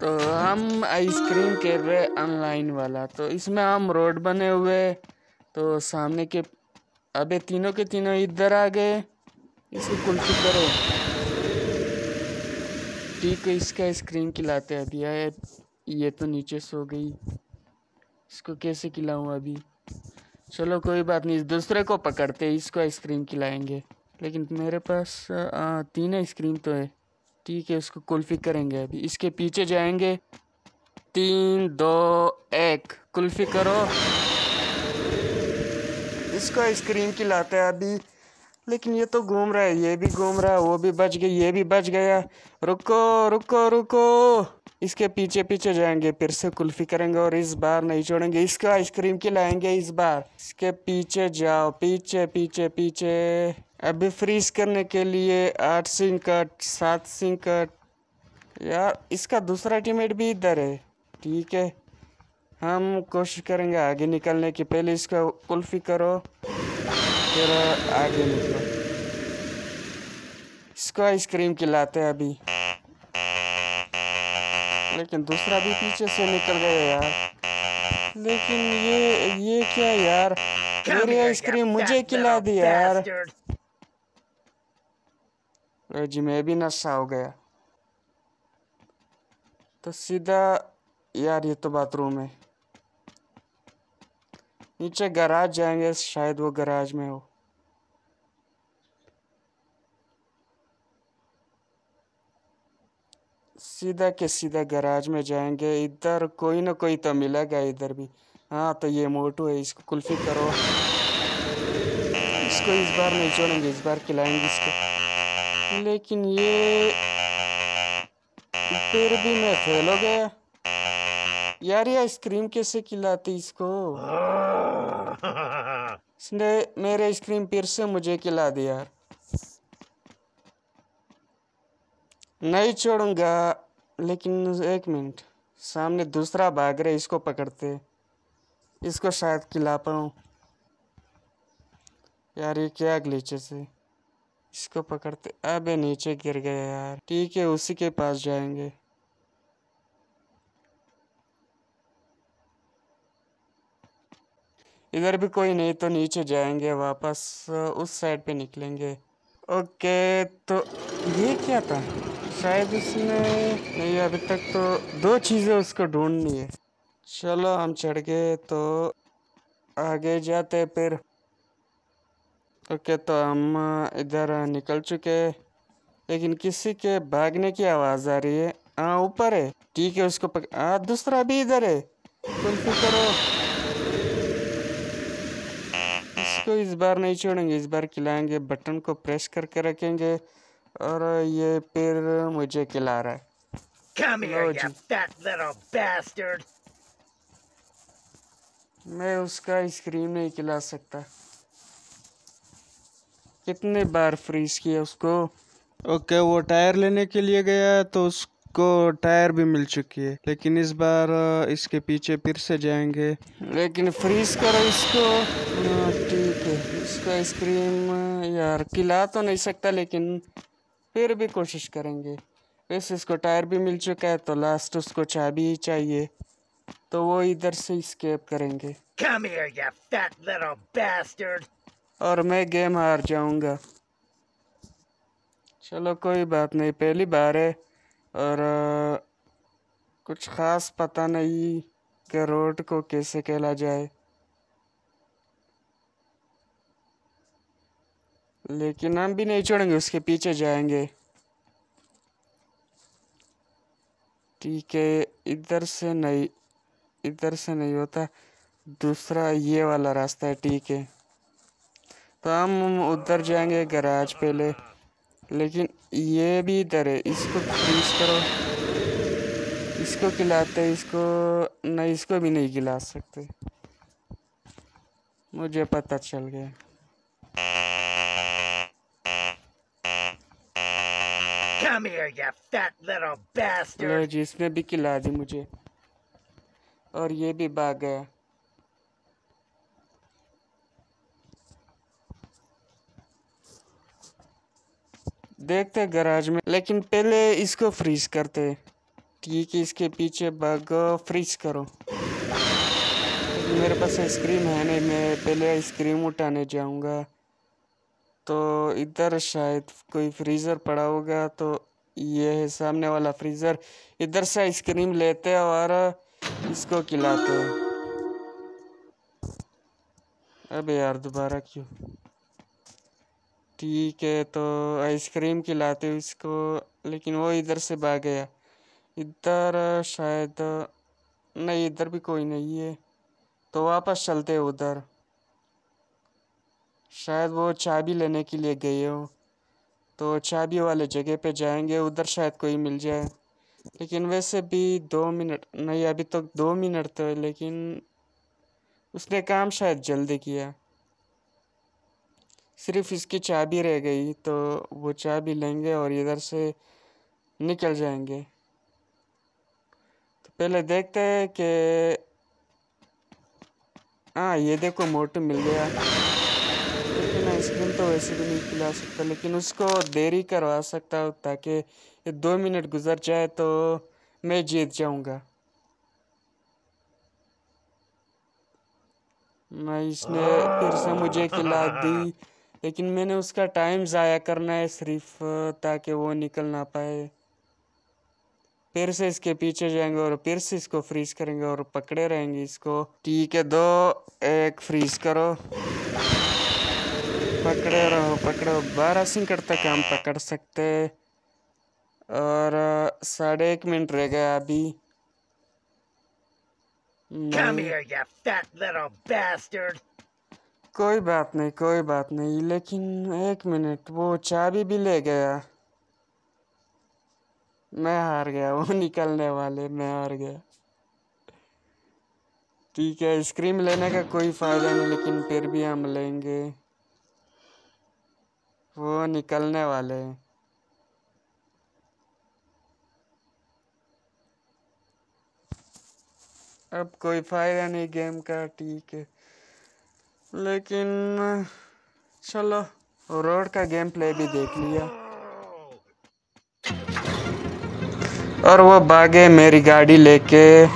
तो हम आइसक्रीम कर रहे ऑनलाइन वाला तो इसमें हम रोड बने हुए तो सामने के अबे तीनों के तीनों इधर आ गए। इसको कुल्फी करो। ठीक है इसका आइसक्रीम खिलाते अभी आए ये तो नीचे सो गई। इसको कैसे खिलाऊं अभी? चलो कोई बात नहीं दूसरे को पकड़ते इसको आइसक्रीम खिलाएँगे। लेकिन मेरे पास आ, तीन आइसक्रीम तो है। ठीक है उसको कुल्फ़ी करेंगे अभी। इसके पीछे जाएँगे। तीन, दो, एक। कुल्फ़ी करो। इसको आइसक्रीम खिलाते हैं अभी। लेकिन ये तो घूम रहा है, ये भी घूम रहा है, वो भी बच गई, ये भी बच गया। रुको रुको रुको। इसके पीछे पीछे जाएँगे, फिर से कुल्फी करेंगे और इस बार नहीं छोड़ेंगे। इसको आइसक्रीम खिलाएँगे इस बार। इसके पीछे जाओ, पीछे पीछे पीछे। अभी फ्रीज करने के लिए आठ सिंह कट सात सिंह कट यार इसका दूसरा टीमेट भी इधर है। ठीक है। हम कोशिश करेंगे आगे निकलने की। पहले इसका कुल्फी करो, फिर आगे निकलो। इसको आइसक्रीम खिलाते हैं अभी। लेकिन दूसरा भी पीछे से निकल गया यार। लेकिन ये ये क्या यार? मेरी आइसक्रीम मुझे खिला दी यार। जी, मैं भी नशा हो गया। तो सीधा, यार ये तो बाथरूम है। नीचे गराज जाएँगे, शायद वो गराज में हो। सीधा के सीधा गराज में जाएँगे, इधर कोई ना कोई तो मिलेगा इधर भी। हाँ तो ये मोटू है, इसको कुल्फी करो। इसको इस बार नहीं छोड़ेंगे, इस बार खिलाएँगे इसको। लेकिन ये फिर भी मैं फेल हो गया। यार, ये आइसक्रीम कैसे खिलाती इसको? इसने मेरे आइसक्रीम फिर से मुझे खिला दिया यार। नहीं छोड़ूँगा, लेकिन एक मिनट। सामने दूसरा भाग रहे, इसको पकड़ते। इसको शायद खिला पाऊँ। यार, ये क्या ग्लिच से इसको पकड़ते। अबे नीचे गिर गया यार। ठीक है, उसी के पास जाएँगे। इधर भी कोई नहीं तो नीचे जाएँगे वापस। उस साइड पे निकलेंगे। ओके तो ये क्या था? शायद इसने नहीं, अभी तक तो दो चीज़ें उसको ढूंढनी है। चलो, हम चढ़ गए तो आगे जाते फिर। ओके तो हम इधर निकल चुके हैं। लेकिन किसी के भागने की आवाज़ आ रही है। हाँ ऊपर है। ठीक है उसको पक... हाँ दूसरा भी इधर है। कुल्फी करो इसको इस बार नहीं छोड़ेंगे इस बार खिलाएँगे। बटन को प्रेस करके रखेंगे। और ये फिर मुझे खिला रहा है। Come here, you fat little bastard. मैं उसका आइसक्रीम नहीं खिला सकता। कितने बार फ्रीज किया उसको? ओके वो टायर लेने के लिए गया तो उसको टायर भी मिल चुकी है। लेकिन इस बार इसके पीछे फिर से जाएँगे। लेकिन फ्रीज करो इसको। हाँ, ठीक है। इसको आइसक्रीम यार खिला तो नहीं सकता लेकिन फिर भी कोशिश करेंगे। वैसे इसको टायर भी मिल चुका है तो लास्ट उसको चाबी ही चाहिए। तो वो इधर से स्केप करेंगे। Come here, you fat little bastard. और मैं गेम हार जाऊँगा। चलो कोई बात नहीं पहली बार है और आ, कुछ ख़ास पता नहीं कि रोड को कैसे खेला जाए। लेकिन हम भी नहीं छोड़ेंगे उसके पीछे जाएँगे। ठीक है इधर से नहीं इधर से नहीं होता दूसरा ये वाला रास्ता है ठीक है। तो हम उधर जाएँगे गराज पहले। लेकिन ये भी इधर है इसको फ्रीज करो। इसको खिलाते इसको नहीं इसको भी नहीं खिला सकते। मुझे पता चल गया। Come here, you fat little bastard. लो जी इसने भी खिला दी मुझे। और ये भी भाग गया। देखते गराज में। लेकिन पहले इसको फ्रीज करते ठीक है, इसके पीछे भागो फ्रीज करो। मेरे पास आइसक्रीम है नहीं, मैं पहले आइसक्रीम उठाने जाऊँगा। तो इधर शायद कोई फ्रीज़र पड़ा होगा तो ये है सामने वाला फ्रीज़र इधर से आइसक्रीम लेते हैं और इसको खिलाते हैं। अबे यार दोबारा क्यों? ठीक है तो आइसक्रीम खिलाते इसको लेकिन वो इधर से भाग गया। इधर शायद, नहीं, इधर भी कोई नहीं है। तो वापस चलते उधर। शायद वो चाबी लेने के लिए गए हो। तो चाबी वाले जगह पे जाएँगे, उधर शायद कोई मिल जाए। लेकिन वैसे भी दो मिनट, नहीं, अभी तक तो दो मिनट तो लेकिन उसने काम शायद जल्दी किया। सिर्फ़ इसकी चाबी रह गई तो वो चाबी लेंगे और इधर से निकल जाएँगे। तो पहले देखते हैं कि हाँ ये देखो मोटू मिल गया। लेकिन आइसक्रीम तो वैसे भी नहीं खिला सकता, लेकिन उसको देरी करवा सकता हूँ ताकि ये दो मिनट गुजर जाए तो मैं जीत जाऊँगा। मैं इसने फिर से मुझे खिला दी। लेकिन मैंने उसका टाइम ज़ाया करना है सिर्फ़ ताकि वो निकल ना पाए। फिर से इसके पीछे जाएँगे और फिर से इसको फ्रीज करेंगे और पकड़े रहेंगे इसको। ठीक है दो एक फ्रीज करो। पकड़े रहो पकड़ो बारह सिंकट तक हम पकड़ सकते और साढ़े एक मिनट रह गया अभी। Come here, you fat little bastard. कोई बात नहीं, कोई बात नहीं, लेकिन एक मिनट, वो चाबी भी ले गया। मैं हार गया, वो निकलने वाले, मैं हार गया। ठीक है, आइसक्रीम लेने का कोई फ़ायदा नहीं, लेकिन फिर भी हम लेंगे। वो निकलने वाले। अब कोई फ़ायदा नहीं गेम का, ठीक है। लेकिन, चलो, रोड का गेम प्ले भी देख लिया। और वो भागे मेरी गाड़ी लेके